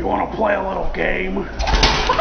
You want to play a little game?